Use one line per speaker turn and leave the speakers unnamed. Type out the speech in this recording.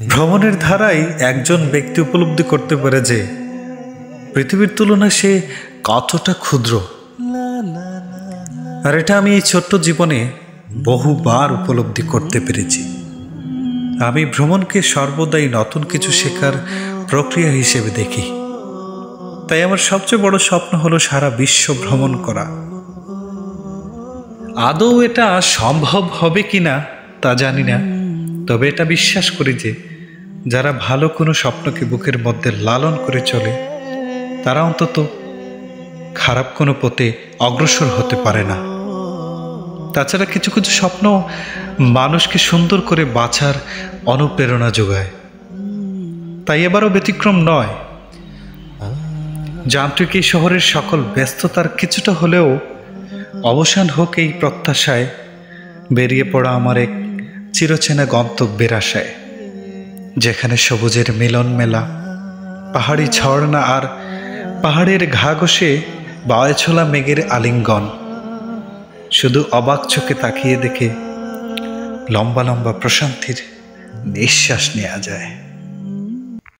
ভ্রমণের ধারাই একজন ব্যক্তি উপলব্ধি করতে পারে যে, পৃথিবীর তুলনায় সে কতটা ক্ষুদ্র। আর এটা আমি এই ছোট্ট জীবনে বহুবার উপলব্ধি করতে পেরেছি। আমি ভ্রমণকে সর্বদাই নতুন কিছু শেখার প্রক্রিয়া হিসেবে দেখি। তাই আমার সবচেয়ে বড় স্বপ্ন হলো সারা বিশ্ব ভ্রমণ করা। আদৌ এটা সম্ভব হবে কি না তা জানি না। তবে এটা বিশ্বাস করি যে, যারা ভালো কোনো স্বপ্নকে বুকের মধ্যে লালন করে চলে, তারা অন্তত খারাপ কোনো পথে অগ্রসর হতে পারে না। তাছাড়া কিছু কিছু স্বপ্ন মানুষকে সুন্দর করে বাঁচার অনুপ্রেরণা যোগায়। তাই এবারও ব্যতিক্রম নয়। যান্ত্রিক এই শহরের সকল ব্যস্ততার কিছুটা হলেও অবসান হোক এই প্রত্যাশায় বেরিয়ে পড়া আমার এক চিরচেনা গন্তব্যের আশায়, যেখানে সবুজের মিলন মেলা, পাহাড়ি ঝর্ণা আর পাহাড়ের ঘা ঘষে বায়ছোলা মেঘের আলিঙ্গন। শুধু অবাক চোখে তাকিয়ে দেখে লম্বা লম্বা প্রশান্তির নিঃশ্বাস নেওয়া যায়।